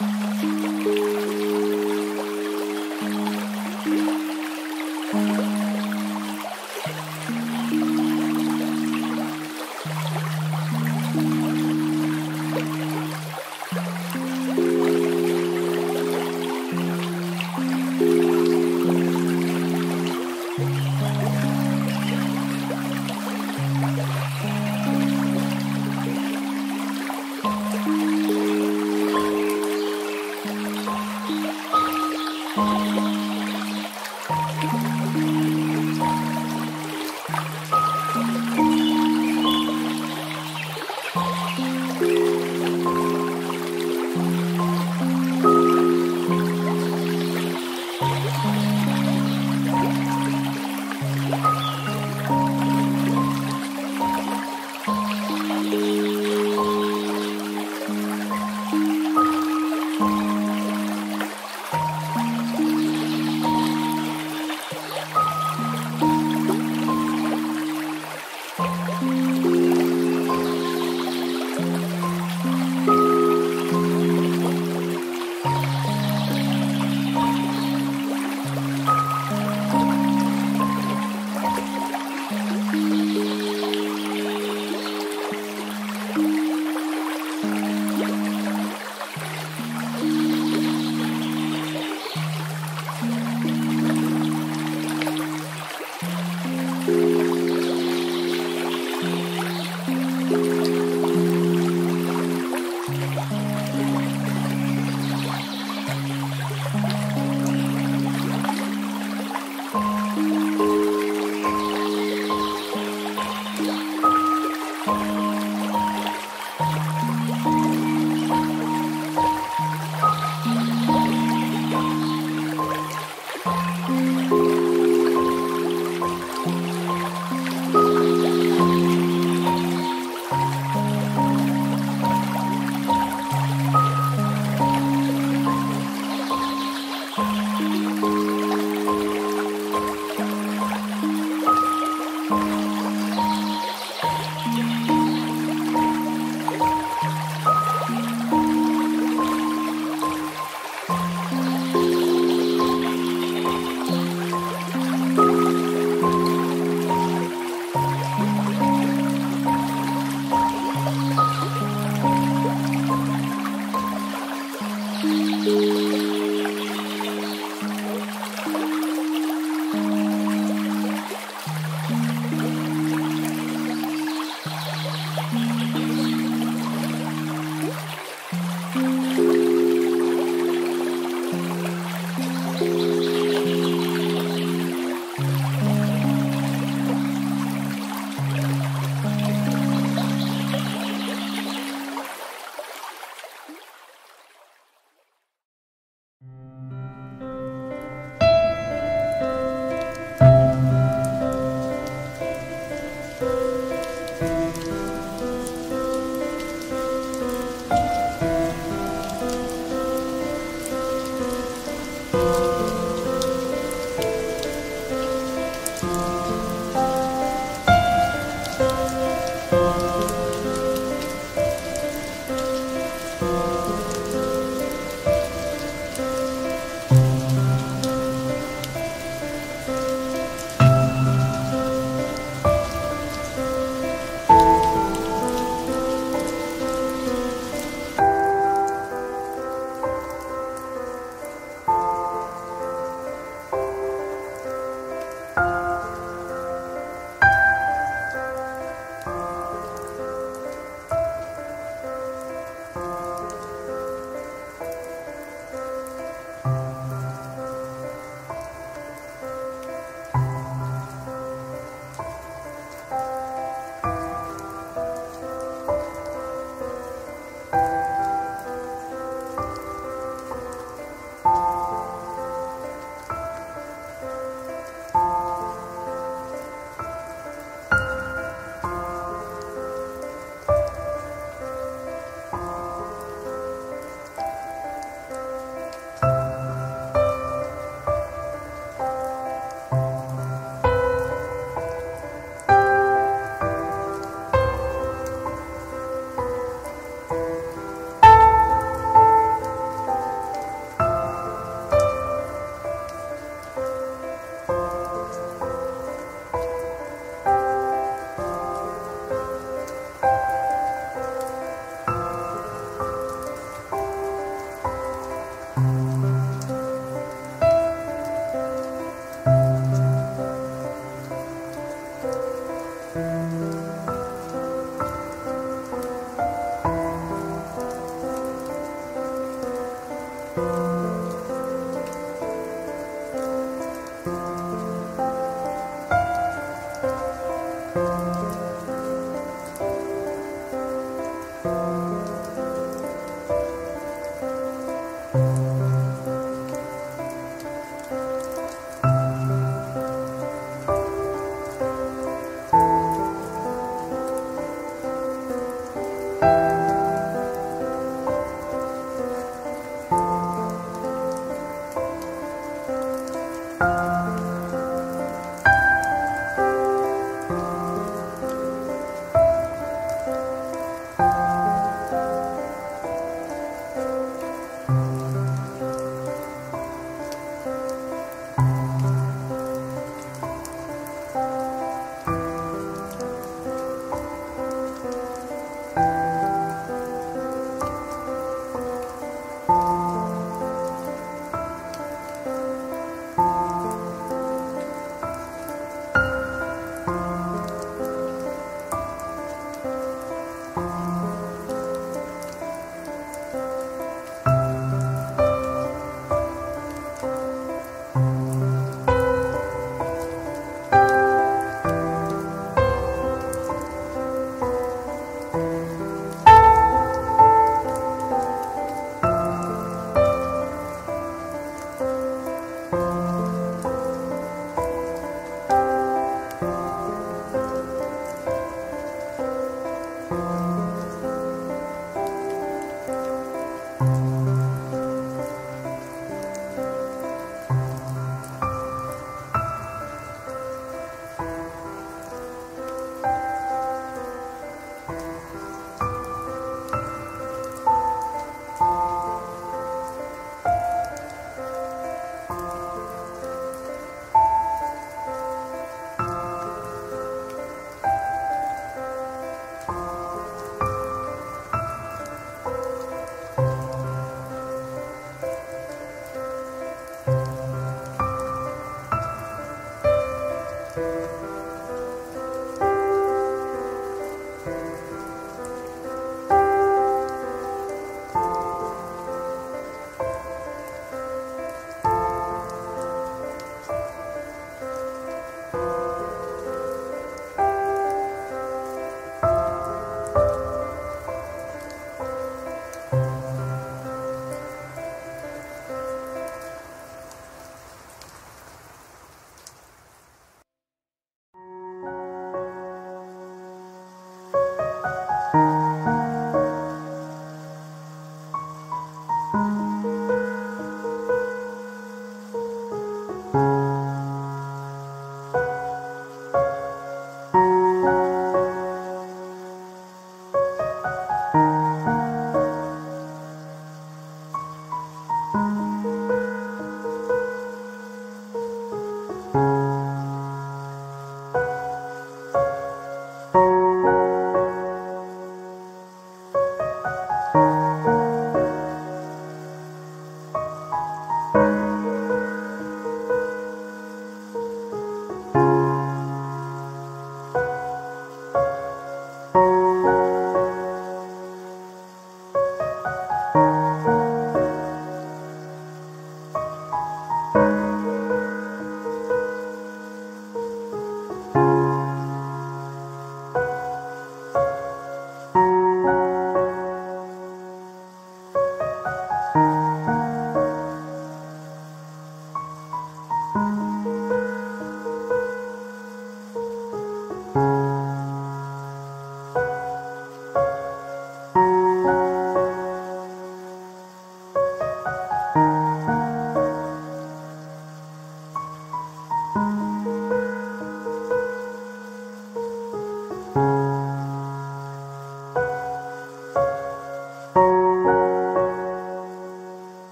うん。